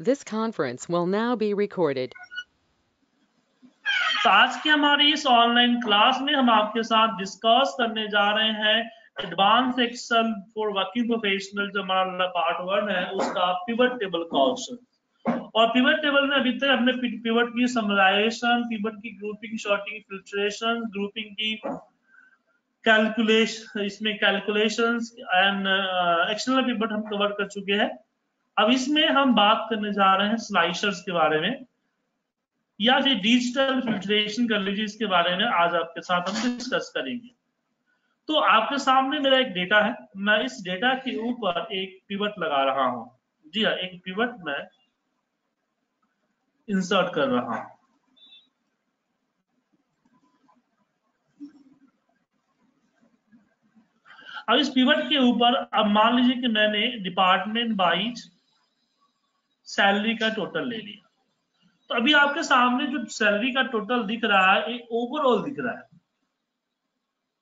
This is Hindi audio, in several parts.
This conference will now be recorded. तो आज की हमारी इस ऑनलाइन क्लास में हम आपके साथ डिस्कस करने जा रहे हैं advance Excel for working professional जो हमारा पार्ट वन है, उसका पिवट टेबल का ऑप्शन और पिवट टेबल में अभी तक हमने पिवट की समराइजेशन पिवट की ग्रुपिंग शॉर्टिंग फिल्ट्रेशन ग्रुपिंग की कैलकुलेशन इसमें कैलकुलेशंस एंड एक्सटर्नल पिवट हम कवर कर चुके हैं अब इसमें हम बात करने जा रहे हैं स्लाइसर्स के बारे में। या फिर डिजिटल फिल्ट्रेशन कर लीजिए इसके बारे में आज आपके साथ हम डिस्कस करेंगे। तो आपके सामने मेरा एक डेटा है। मैं इस डेटा के ऊपर एक पिवट लगा रहा हूँ। जी हाँ एक पिवट मैं इंसर्ट कर रहा हूँ। अब इस पिवट के ऊपर, अब मान लीजिए कि मैंने डिपार्टमेंट वाइज सैलरी का टोटल ले लिया। तो अभी आपके सामने जो सैलरी का टोटल दिख रहा है एक ओवरऑल दिख रहा है।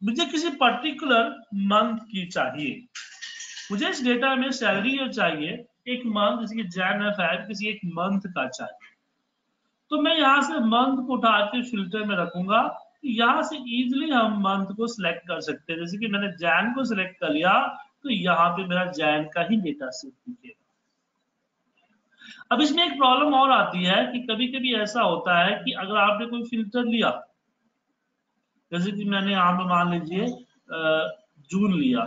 मुझे किसी पर्टिकुलर मंथ की चाहिए। मुझे इस डेटा में सैलरी जो चाहिए, एक मंथ जैसे कि जैन है किसी एक मंथ का चाहिए। तो मैं यहाँ से मंथ को उठा के फ़िल्टर में रखूँगा। यहाँ से इजिली हम मंथ को सिलेक्ट कर सकते हैं। जैसे कि मैंने जैन को सिलेक्ट कर लिया तो यहाँ पे मेरा जैन का ही डेटा सेट दिखेगा। अब इसमें एक प्रॉब्लम और आती है कि कभी कभी ऐसा होता है कि अगर आपने कोई फ़िल्टर लिया, जैसे कि मैंने यहाँ पे मान लीजिए जून लिया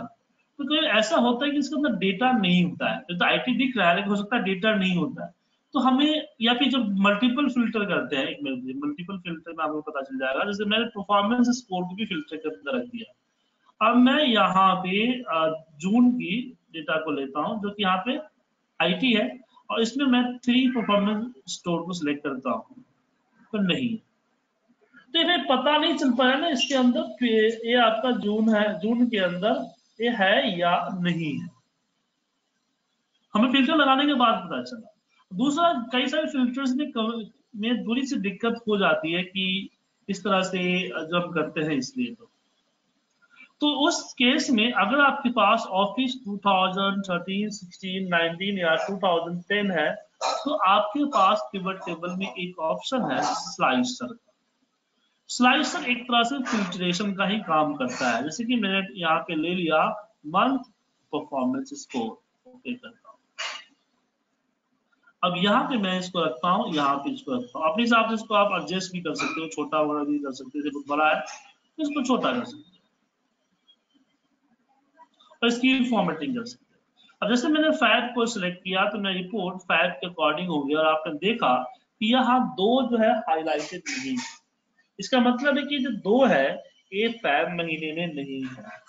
तो कभी ऐसा होता है कि इसके अंदर डेटा नहीं होता है? तो आईटी दिख रहा है, लेकिन हो सकता है डेटा नहीं होता है। तो हमें, या फिर जब मल्टीपल फ़िल्टर करते हैं, एक मल्टीपल फ़िल्टर में आपको पता चल जाएगा, जैसे मैंने परफॉर्मेंस स्कोर को भी फ़िल्टर के अंदर रख दिया। अब मैं यहाँ पे जून की डेटा को लेता हूँ, जो कि यहाँ पे आईटी है। और इसमें मैं थ्री परफॉर्मेंस स्टोर को सिलेक्ट करता हूँ। तो नहीं। तो इन्हें पता नहीं चल पाया ना इसके अंदर ये आपका जून है, जून के अंदर ये है या नहीं है। हमें फ़िल्टर लगाने के बाद पता चला। दूसरा, कई सारे फिल्टर्स में में थोड़ी सी दिक्कत हो जाती है कि इस तरह से जब करते हैं इसलिए तो। तो उस केस में अगर आपके पास ऑफ़िस 2013, 16, 19 या 2010 है तो आपके पास पिवट टेबल में एक ऑप्शन है स्लाइसर स्लाइसर एक तरह से फिल्ट्रेशन का ही काम करता है। जैसे कि मैंने यहाँ पे ले लिया मंथ परफॉर्मेंस स्कोर ओके करता हूँ। अब यहाँ पे मैं इसको रखता हूँ यहाँ पे इसको रखता हूँ। अपने हिसाब से इसको आप एडजस्ट भी कर सकते हो छोटा बड़ा भी कर सकते हो बड़ा है इसको छोटा कर सकते हो। और इसकी फॉर्मेटिंग कर सकते हैं। अब जैसे मैंने फैट को सिलेक्ट किया तो मैं रिपोर्ट फैट के अकॉर्डिंग हो गया और आपने देखा कि यहाँ दो जो है हाईलाइटेड नहीं है। इसका मतलब है कि जो दो है, ये फैब महीने में नहीं है।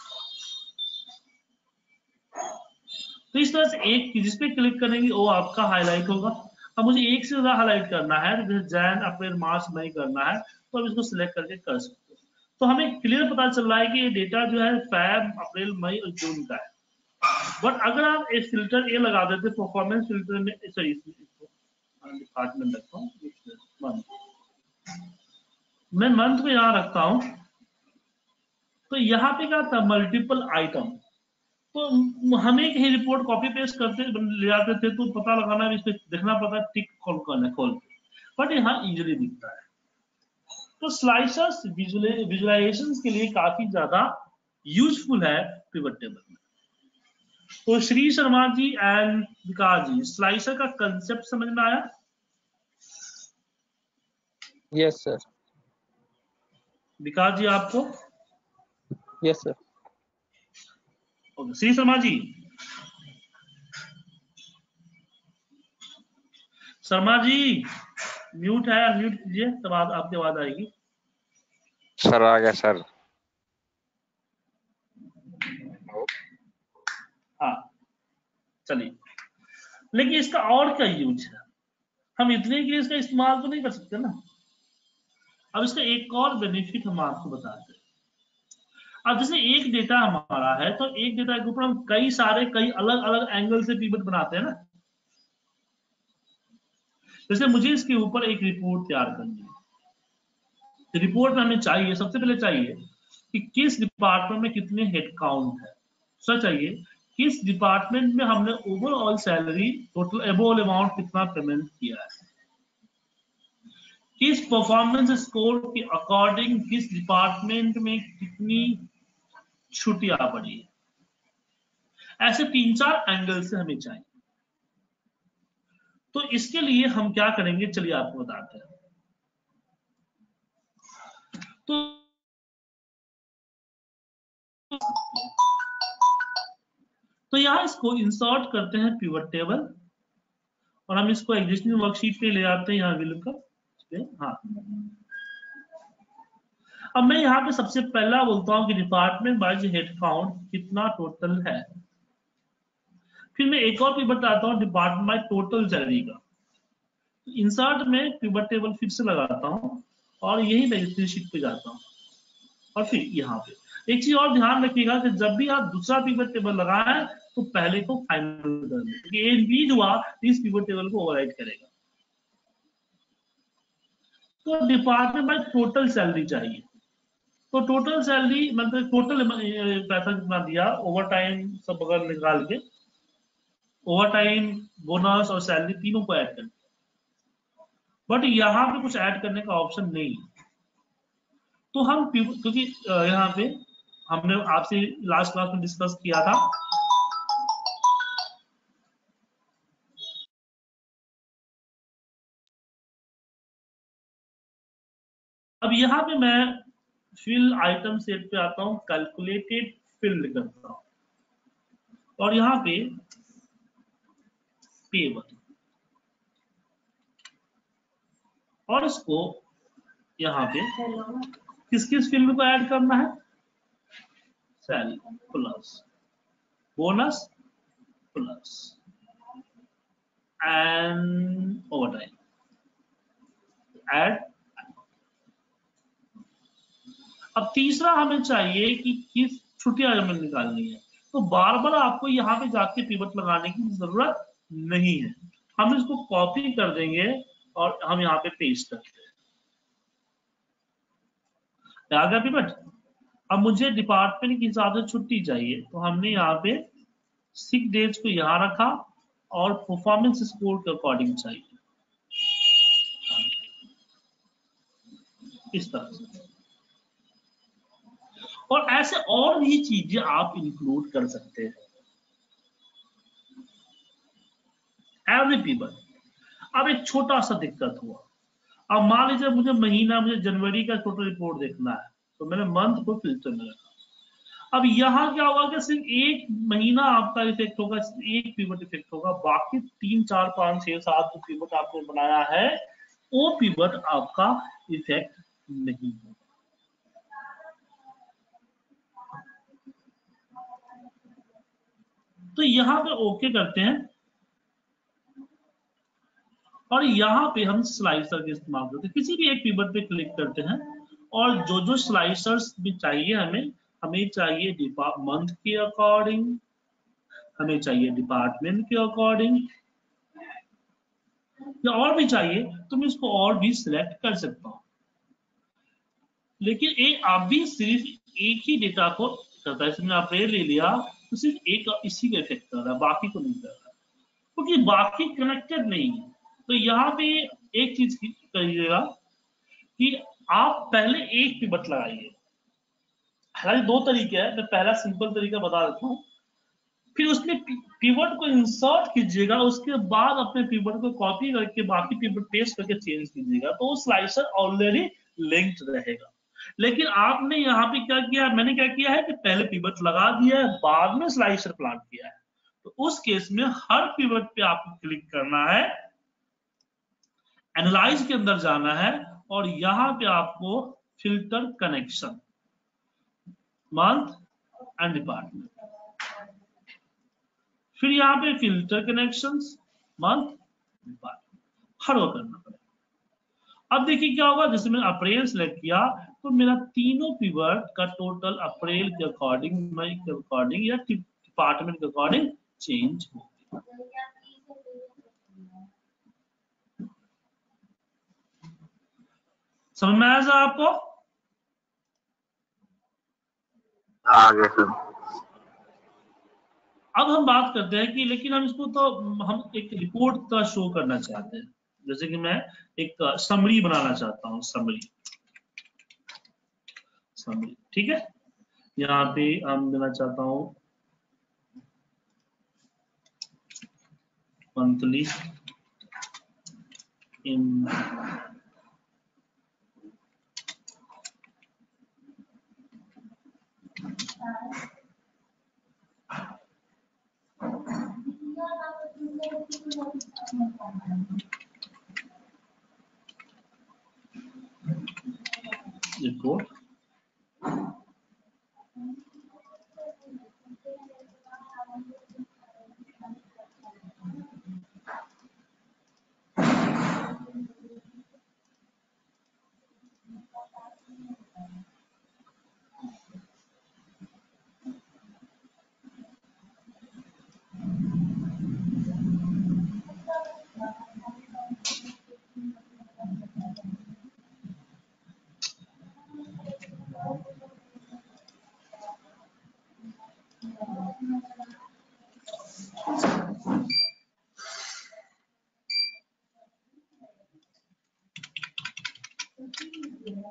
तो इस तरह से एक जिस पे क्लिक करेंगे, वो आपका हाईलाइट होगा। अब मुझे एक से ज़्यादा हाईलाइट करना है तो जैसे जैन, अप्रैल, मार्च, मई करना है तो अब इसको सिलेक्ट करके कर सकते तो हमें क्लियर पता चल रहा है कि ये डेटा जो है फैब अप्रैल मई और जून का है। बट अगर आप एक फ़िल्टर ये लगा देते परफॉर्मेंस फ़िल्टर में सॉरी डिपार्टमेंट रखता हूँ मैं मंथ को यहाँ रखता हूँ। तो यहाँ पे क्या था? मल्टीपल आइटम तो हमें कहीं रिपोर्ट कॉपी पेस्ट करते ले जाते थे तो पता लगाना, इस पे देखना पड़ता टिक कौन कौन है, खोल बट यहाँ इजिली दिखता है। तो स्लाइसर्स विजुलाइजेशन के लिए काफ़ी ज़्यादा यूजफुल है पिवट टेबल में। तो श्री शर्मा जी एंड विकास जी स्लाइसर का कंसेप्ट समझ में आया? यस सर विकास जी आपको? Yes sir Shri Sharma ji. Sharma ji mute है अनम्यूट कीजिए तब आप, आपकी आवाज़ आएगी। सर आ गया सर। हाँ चलिए। लेकिन इसका और क्या यूज़ है? हम इतने के इसका इस्तेमाल तो नहीं कर सकते ना। अब इसका एक और बेनिफिट हम आपको बताते हैं। अब जैसे एक डेटा हमारा है तो एक डेटा के ऊपर हम कई सारे कई अलग अलग एंगल से पीवट बनाते हैं ना। जैसे मुझे इसके ऊपर एक रिपोर्ट तैयार करनी है। रिपोर्ट में हमें चाहिए, सबसे पहले चाहिए कि किस डिपार्टमेंट में कितने हेड काउंट है। दूसरा चाहिए किस डिपार्टमेंट में हमने ओवरऑल सैलरी टोटल एबोल अमाउंट कितना पेमेंट किया है। किस परफॉर्मेंस स्कोर के अकॉर्डिंग किस डिपार्टमेंट में कितनी छुट्टियाँ पड़ी। है ऐसे तीन चार एंगल से हमें चाहिए। तो इसके लिए हम क्या करेंगे? चलिए आपको बताते हैं। तो तो यहाँ इसको इंसर्ट करते हैं पिवट टेबल और हम इसको एग्जिस्टिंग वर्कशीट पे ले आते हैं यहाँ विल हाँ? अब मैं यहाँ पे सबसे पहला बोलता हूँ कि डिपार्टमेंट बाय हेड काउंट कितना टोटल है? फिर मैं एक और पिवट आता हूँ डिपार्टमेंट टोटल सैलरी का। इंसर्ट में पिवट टेबल फिर से लगाता हूँ और यही मैं शीट पे जाता हूँ। और फिर यहाँ पे। एक चीज़ और ध्यान रखिएगा कि जब भी आप दूसरा पिवट टेबल लगाएँ तो पहले को फाइनल कर बी हुआ, इस टेबल को ओवरराइड करेगा। तो डिपार्टमेंट बाय टोटल सैलरी चाहिए। तो टोटल सैलरी मतलब टोटल पैसा कितना दिया ओवर टाइम सब अगर निकाल के ओवर टाइम बोनस और सैलरी तीनों को ऐड कर बट यहाँ पे कुछ ऐड करने का ऑप्शन नहीं तो हम क्योंकि यहाँ पे हमने आपसे लास्ट क्लास में डिस्कस किया था। अब यहाँ पे मैं फिल आइटम सेट पे आता हूँ कैलकुलेटेड फिल्ड करता हूँ। और यहाँ पे पेबल और इसको यहाँ पे किस किस फ़ील्ड को ऐड करना है? Salary plus bonus plus and overtime add अब तीसरा हमें चाहिए कि किस छुट्टियाँ हमें निकालनी है। तो बार बार आपको यहाँ पे जाके पिवट लगाने की ज़रूरत नहीं है। हम इसको कॉपी कर देंगे और हम यहाँ पे पेस्ट गया पिवट अब मुझे डिपार्टमेंट के हिसाब से छुट्टी चाहिए तो हमने यहाँ पे सिक डेज़ को यहाँ रखा और परफॉर्मेंस स्कोर के अकॉर्डिंग चाहिए। इस तरह से। और ऐसे और भी चीज़ें आप इंक्लूड कर सकते हैं। एवरी पीपल अब एक छोटा सा दिक्कत हुआ। अब मान लीजिए मुझे महीना, मुझे जनवरी का टोटल रिपोर्ट देखना है तो मैंने मंथ को फ़िल्टर में रखा। अब यहाँ क्या होगा कि सिर्फ़ एक महीना आपका इफ़ेक्ट होगा, एक पीवट इफ़ेक्ट होगा, बाकी तीन, चार, पाँच, छह, सात जो पीवट आपने बनाया है, वो पीवट आपका इफ़ेक्ट नहीं होगा। तो यहाँ पे ओके करते हैं। और यहाँ पे हम स्लाइसर का इस्तेमाल करते हैं। किसी भी एक पीबट पे क्लिक करते हैं और जो जो स्लाइसर्स भी चाहिए हमें हमें चाहिए मंथ के अकॉर्डिंग हमें चाहिए डिपार्टमेंट के अकॉर्डिंग या और भी चाहिए तो मैं इसको और भी सिलेक्ट कर सकता हूँ। लेकिन एक आप भी सिर्फ़ एक ही डेटा को करता है। इसमें अप्रैल ले लिया तो सिर्फ़ एक इसी का इफ़ेक्ट कर रहा है, बाकी को नहीं कर रहा। क्योंकि तो बाकी कनेक्टेड नहीं है। तो यहाँ पे एक चीज़ करिएगा कि आप पहले एक पिवट लगाइए। हालाँकि दो तरीके हैं, मैं पहला सिंपल तरीका बता देता हूँ। फिर उसमें पिवट को इंसर्ट कीजिएगा, उसके बाद अपने पिवट को कॉपी करके बाकी पिवट पेस्ट करके चेंज कीजिएगा तो वो स्लाइसर ऑलरेडी लिंक्ड रहेगा। लेकिन आपने यहाँ पे क्या किया मैंने क्या किया है कि पहले पिवट लगा दिया है, बाद में स्लाइसर प्लाट किया है। तो उस केस में हर पिवट पे आपको क्लिक करना है। एनालाइज के अंदर जाना है और यहाँ पे आपको filter connection month and department फिर यहाँ पे फ़िल्टर कनेक्शंस मंथ डिपार्टमेंट हर वो करना पड़ेगा। अब देखिए क्या होगा, जैसे मैंने अप्रैल सेलेक्ट किया तो मेरा तीनों पिवर्ट का टोटल अप्रैल के अकॉर्डिंग मई के अकॉर्डिंग या डिपार्टमेंट के अकॉर्डिंग चेंज हो गया। समझ में आया सर आपको? आगे सर अब हम बात करते हैं कि लेकिन हम इसको तो हम एक रिपोर्ट का शो करना चाहते हैं। जैसे कि मैं एक समरी बनाना चाहता हूँ समरी समरी ठीक है? यहाँ पे हम देना चाहता हूँ। मंथली इन equal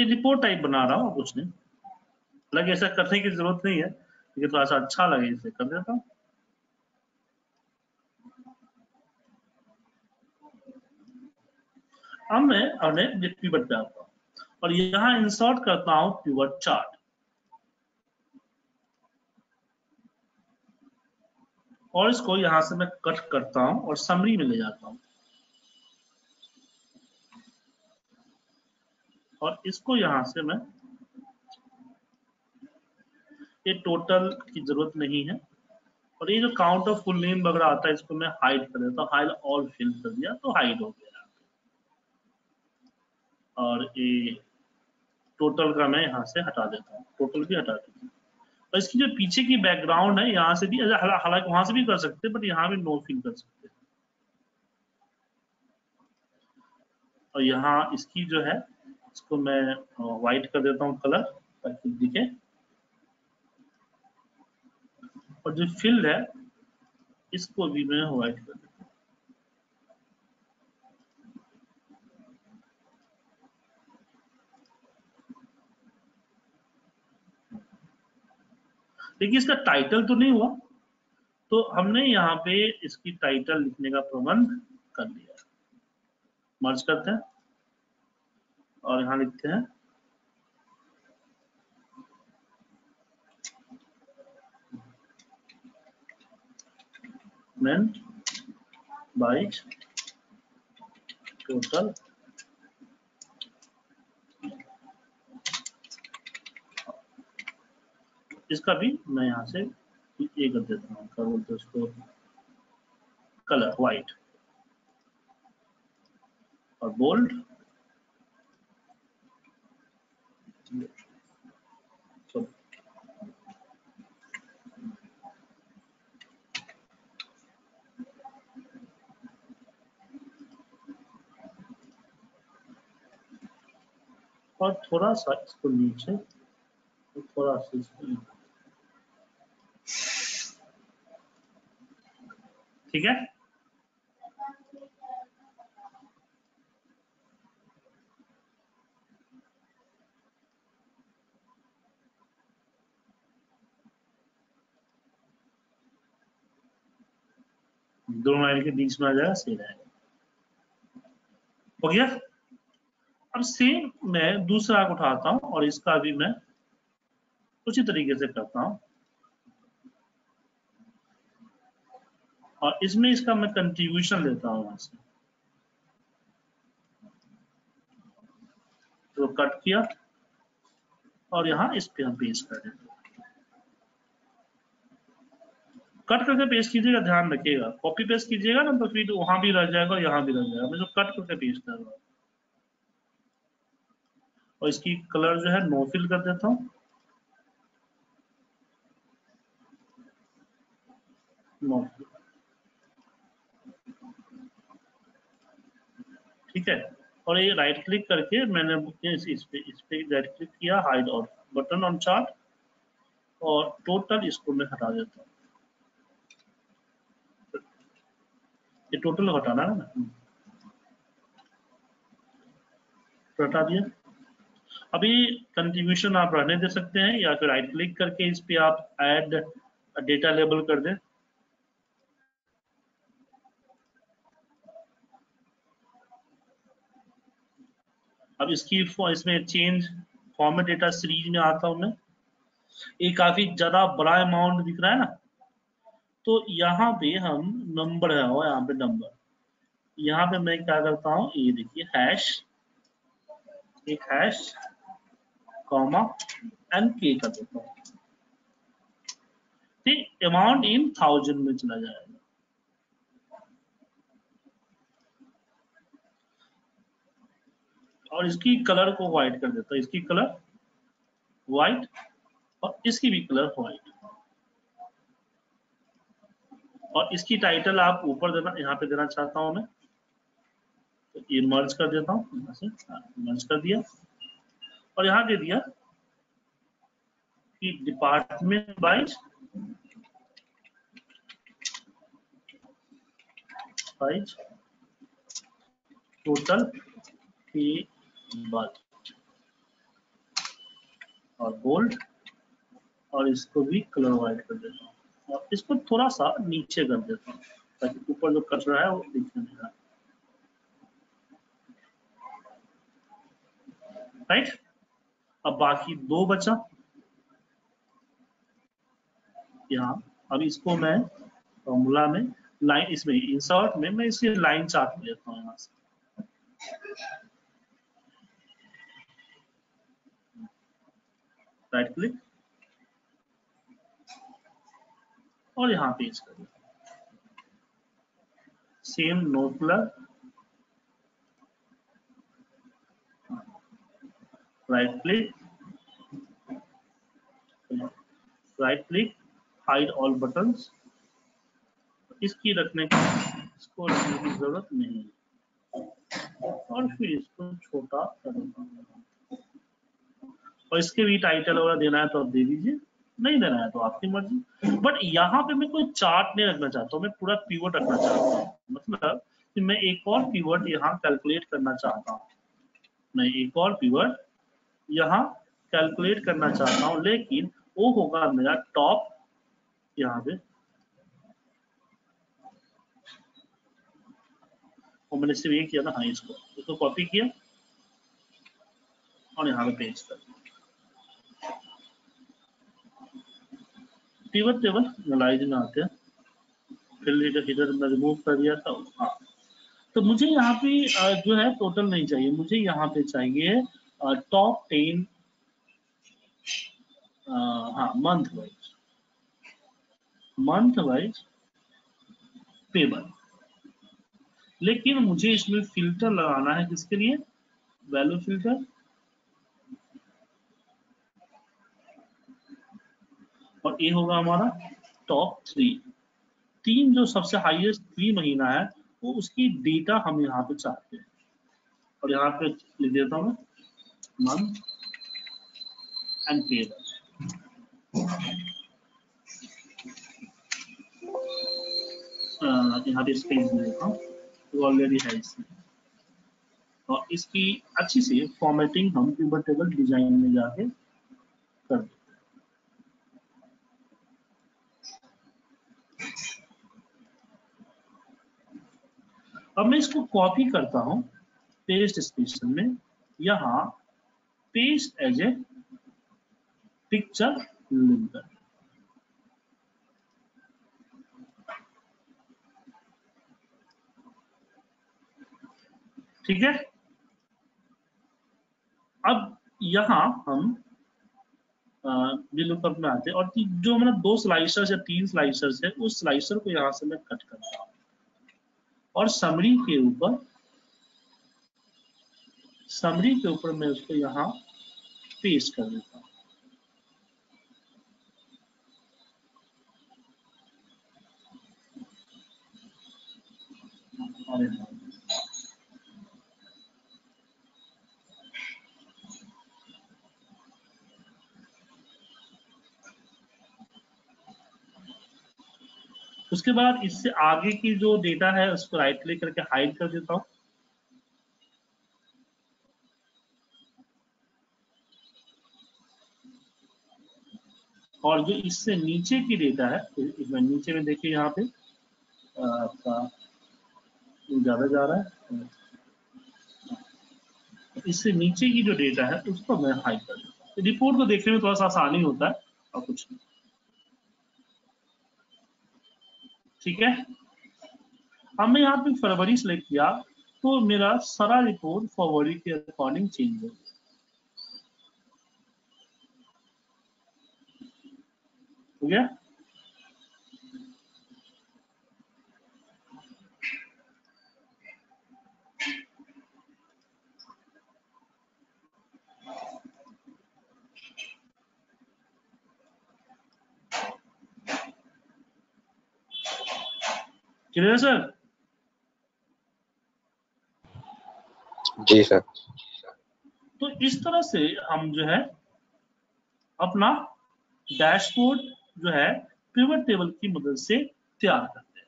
ये रिपोर्ट टाइप बना रहा हूँ कुछ नहीं। हालाँकि ऐसा करने की ज़रूरत नहीं है, लेकिन थोड़ा सा अच्छा लगे इसे कर देता हूँ अब मैं अपने पिवट पे आता हूँ और यहाँ इंसर्ट करता हूँ पिवट चार्ट और इसको यहाँ से मैं कट करता हूँ और समरी में ले जाता हूँ। और इसको यहाँ से मैं ये टोटल की ज़रूरत नहीं है। और ये जो काउंट ऑफ़ फुल नेम वगैरह आता है, इसको मैं हाइड कर देता हूँ। हाइड ऑल फिल कर दिया तो हाइड हो गया। और ये टोटल का मैं यहाँ से हटा देता हूँ। टोटल भी हटा देता हूँ। और इसकी जो पीछे की बैकग्राउंड है, यहाँ से भी हालाँकि वहाँ से भी कर सकते हैं बट यहाँ भी नो फिल कर सकते हैं। और यहाँ इसकी जो है इसको मैं व्हाइट कर देता हूँ कलर ताकि दिखे। और जो फ़ील्ड है, इसको भी मैं व्हाइट कर देता हूँ। देखिए, इसका टाइटल तो नहीं हुआ तो हमने यहाँ पे इसकी टाइटल लिखने का प्रबंध कर लिया। मर्ज करते हैं। और यहाँ लिखते हैं। Meant by total इसका भी मैं यहाँ से ये कर देता हूँ। क्या बोलते उसको? कलर व्हाइट और बोल्ड और थोड़ा सा इसको नीचे तो थोड़ा सा इसको ठीक है? वाई के बीच में आ जाएगा, सही रहेगा। हो गया? अब सेम मैं दूसरा आँख उठाता हूँ और इसका भी मैं उसी तरीके से करता हूँ। और इसमें इसका मैं कंट्रीब्यूशन लेता हूँ वहाँ से। तो कट किया और यहाँ इस पे हम पेश कर देते हैं। कट करके पेस्ट कीजिएगा, ध्यान रखिएगा। कॉपी पेस्ट कीजिएगा ना तो फिर वहाँ भी रह जाएगा यहाँ भी रह जाएगा। मैं जो कट करके पेस्ट कर रहा और इसकी कलर जो है नो फिल कर देता हूँ। नो ठीक है? और ये राइट क्लिक करके मैंने इस पे इस पे राइट क्लिक किया हाइड और बटन ऑन चार्ट और टोटल इसको मैं हटा देता हूँ। ये टोटल हटाना है ना? तो हटा दिया। अभी कंट्रीब्यूशन आप रहने दे सकते हैं, या फिर राइट क्लिक करके इस पे आप ऐड डेटा लेबल कर दें। अब इसकी इसमें चेंज फॉर्मेट डेटा सीरीज़ में आता हूँ मैं। ये काफ़ी ज़्यादा बड़ा अमाउंट दिख रहा है ना। तो यहाँ पे हम नंबर है यहाँ पे नंबर यहाँ पे मैं क्या करता हूँ? ये देखिए हैश एक हैश कॉमा एंड के कर देता हूँ. ठीक अमाउंट इन थाउज़ेंड में चला जाएगा. और इसकी कलर को व्हाइट कर देता हूँ. इसकी कलर व्हाइट और इसकी भी कलर व्हाइट और इसकी टाइटल आप ऊपर देना, यहाँ पे देना चाहता हूँ मैं। तो ये मर्ज कर देता हूँ, यहाँ से मर्ज कर दिया। और यहाँ दे दिया कि डिपार्टमेंट वाइज वाइज टोटल और बोल्ड और इसको भी कलर वाइट कर देता हूँ। और इसको थोड़ा सा नीचे कर देता हूँ। ताकि ऊपर जो कट रहा है वो दिखने नहीं रहा राइट अब बाकी दो बचा। यहाँ, अब इसको मैं फॉर्मूला में लाइन इसमें इंसर्ट में मैं इसे लाइन चार्ट लेता हूँ यहाँ से। राइट क्लिक और यहाँ पेज कर same no colour right click right click hide all buttons इसकी रखने की इसको रखने की ज़रूरत नहीं है। और फिर इसको छोटा और इसके भी टाइटल वगैरह देना है तो आप दे दीजिए। नहीं देना है तो आपकी मर्ज़ी। बट यहाँ पे मैं कोई चार्ट नहीं रखना चाहता हूँ, मैं पूरा पीवट रखना चाहता हूँ। मतलब कि मैं एक और पीवट यहाँ कैलकुलेट करना चाहता हूँ। मैं एक और पीवट यहाँ कैलकुलेट करना चाहता हूँ, लेकिन वो होगा मेरा टॉप यहाँ पे। और मैंने सिर्फ़ ये किया ना हाँ इसको। इसको कॉपी किया और यहाँ पे पेस्ट कर दिया। पिवट टेबल एनालाइज में आते हैं। फिर इधर मैं रिमूव कर दिया था। हाँ। तो मुझे यहाँ पे जो है टोटल नहीं चाहिए। मुझे यहाँ पे चाहिए टॉप टेन हाँ month wise month wise table लेकिन मुझे इसमें फ़िल्टर लगाना है किसके लिए? वैल्यू फ़िल्टर और ये होगा हमारा टॉप थ्री तीन जो सबसे हाईएस्ट थ्री महीना है, वो उसकी डेटा हम यहाँ पे चाहते हैं। और यहाँ पे लिख देता हूँ मंथ एंड यहाँ पे स्पेस देता हूँ। ऑलरेडी है इसमें। और इसकी अच्छी सी फॉर्मेटिंग हम पिवट टेबल डिज़ाइन में जाके कर देते अब मैं इसको कॉपी करता हूँ पेस्ट स्टेशन में, यहाँ paste as a picture linker ठीक है? अब यहाँ हम लुकअप में आते हैं? और जो मैंने दो स्लाइसर्स या तीन स्लाइसर्स है, उस स्लाइसर को यहाँ से मैं कट करता हूँ। और समरी के ऊपर, समरी के ऊपर मैं उसको यहाँ पेस्ट कर देता हूँ। अरे उसके बाद इससे आगे की जो डेटा है, उसको राइट क्लिक करके हाइड कर देता हूँ। और जो इससे नीचे की डेटा है मैं नीचे में देखिए यहाँ पे आपका ज़्यादा जा रहा है। इससे नीचे की जो डेटा है, उसको मैं हाइड कर देता हूँ। रिपोर्ट को देखने में थोड़ा सा आसानी होता है, और कुछ नहीं। ठीक है? हमने यहाँ पे फरवरी सेलेक्ट किया तो मेरा सारा रिपोर्ट फरवरी के अकॉर्डिंग चेंज हो। गया हो? क्लियर सर जी सर तो इस तरह से हम जो है अपना डैशबोर्ड जो है पिवट टेबल की मदद से तैयार करते हैं।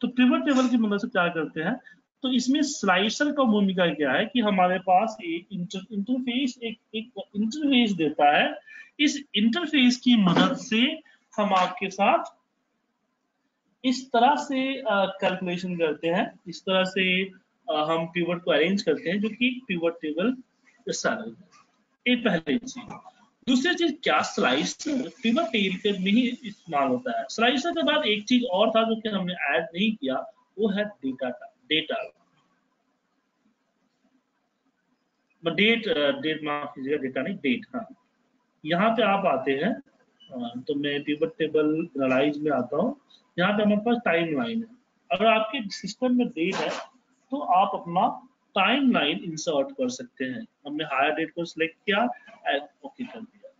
तो पिवट टेबल की मदद से तैयार करते हैं तो इसमें स्लाइसर का भूमिका क्या है कि हमारे पास एक इंटर, इंटरफेस एक एक इंटरफेस देता है। इस इंटरफेस की मदद से हम आपके साथ इस तरह से कैलकुलेशन करते हैं, इस तरह से हम पिवट को अरेंज करते हैं, जो कि पिवट टेबल ये पहली चीज़। दूसरी चीज़ क्या? स्लाइसर पिवट टेबल में ही इस्तेमाल होता है। स्लाइसर के बाद एक चीज़ और था जो कि हमने ऐड नहीं किया, वो है डेटा का डेटा डेट डेट माफ़ कीजिएगा डेटा नहीं डेट हाँ। यहाँ पे आप आते हैं। तो मैं पिवट टेबल एनालाइज में आता हूँ। यहाँ पे हमारे पास टाइम लाइन है। अगर आपके सिस्टम में डेट है तो आप अपना टाइम लाइन इंसर्ट कर सकते हैं। हमने हायर डेट को सिलेक्ट किया ओके कर दिया।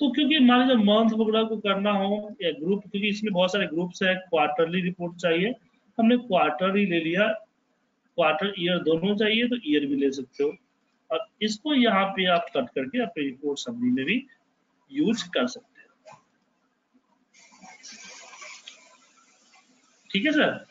तो क्योंकि मान लीजिए मंथ वगैरह को करना हो या ग्रुप क्योंकि इसमें बहुत सारे ग्रुप्स है क्वार्टरली रिपोर्ट चाहिए। हमने क्वार्टर ही ले लिया। क्वार्टर ईयर दोनों चाहिए तो ईयर भी ले सकते हो। और इसको यहाँ पे आप कट करके अपने रिपोर्ट समरी में भी यूज़ कर सकते हैं। ठीक है सर?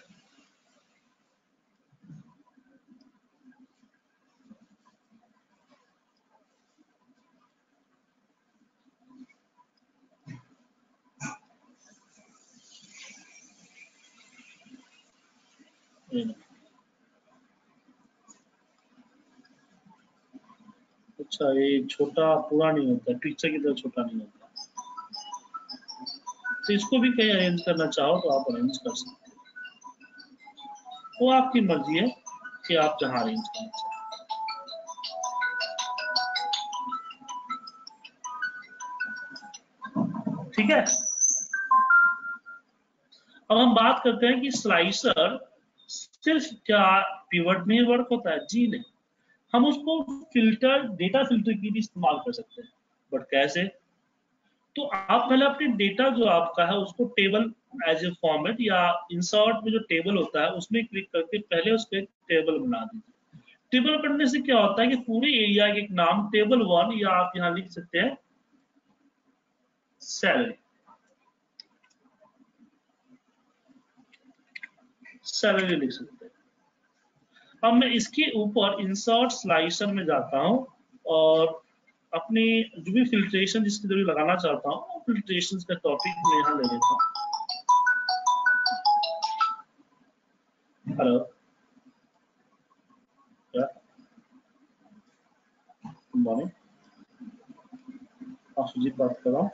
अच्छा ये छोटा पूरा नहीं होता पिक्चर की तरह छोटा नहीं होता। तो इसको भी कहीं अरेंज करना चाहो तो आप अरेंज कर सकते हो। वो आपकी मर्ज़ी है कि आप जहाँ अरेंज करना चाहो। ठीक है? अब हम बात करते हैं कि स्लाइसर सिर्फ़ क्या पिवट में वर्क होता है? जी नहीं। हम उसको फ़िल्टर डेटा फ़िल्टर की भी इस्तेमाल कर सकते हैं। बट कैसे? तो आप पहले अपने डेटा जो आपका है, उसको टेबल एज ए फॉर्मेट या इंसर्ट में जो टेबल होता है, उसमें क्लिक करके पहले उसको एक टेबल बना दीजिए। टेबल करने से क्या होता है कि पूरे एरिया के एक नाम टेबल वन या आप यहाँ लिख सकते हैं सैलरी सैलरी लिख सकते हैं। अब मैं इसके ऊपर इंसर्ट स्लाइसर में जाता हूँ और अपने जो भी फिल्ट्रेशन जिसके ज़रूरी लगाना चाहता हूँ फिल्ट्रेशन का टॉपिक मैं यहाँ ले लेता हूँ। हेलो गुड मॉर्निंग सुजीत बात कर रहा हूँ।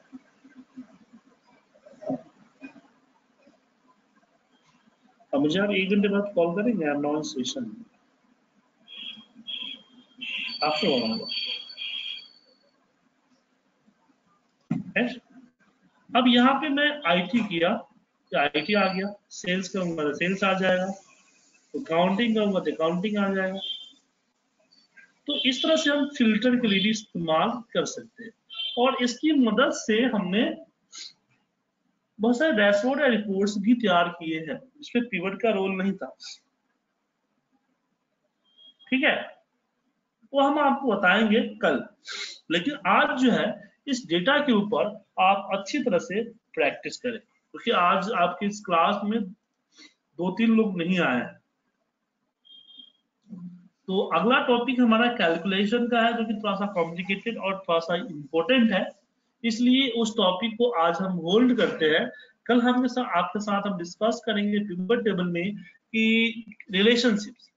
मुझे आप एक घंटे बाद कॉल करेंगे non session after one hour अब यहाँ पे मैं आईटी किया आईटी आ गया? सेल्स करूँगा तो सेल्स आ जाएगा तो करूँगा तो काउंटिंग आ जाएगा। तो इस तरह से हम फ़िल्टर के लिए भी इस्तेमाल कर सकते हैं। और इसकी मदद से हमने बहुत सारे डैशबोर्ड या रिपोर्ट्स भी तैयार किए हैं, जिसमें पिवट का रोल नहीं था। ठीक है? वो हम आपको बताएँगे कल। लेकिन आज जो है, इस डेटा के ऊपर आप अच्छी तरह से प्रैक्टिस करें। क्योंकि आज आपकी इस क्लास में दो तीन लोग नहीं आए हैं। तो अगला टॉपिक हमारा कैलकुलेशन का है, जो कि थोड़ा सा कॉम्प्लिकेटेड और थोड़ा सा इम्पोर्टेंट है। इसलिए उस टॉपिक को आज हम होल्ड करते हैं। कल हम आपके साथ हम डिस्कस करेंगे टेबल में कि रिलेशनशिप्स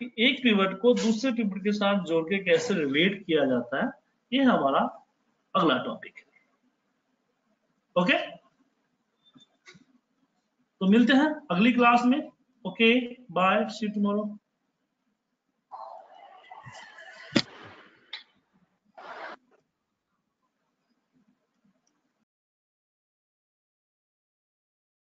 कि एक पिवट को दूसरे पिवट के साथ जोड़ के कैसे रिलेट किया जाता है, ये हमारा अगला टॉपिक है। ओके तो मिलते हैं अगली क्लास में। Okay bye see tomorrow